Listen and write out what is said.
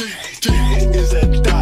is a.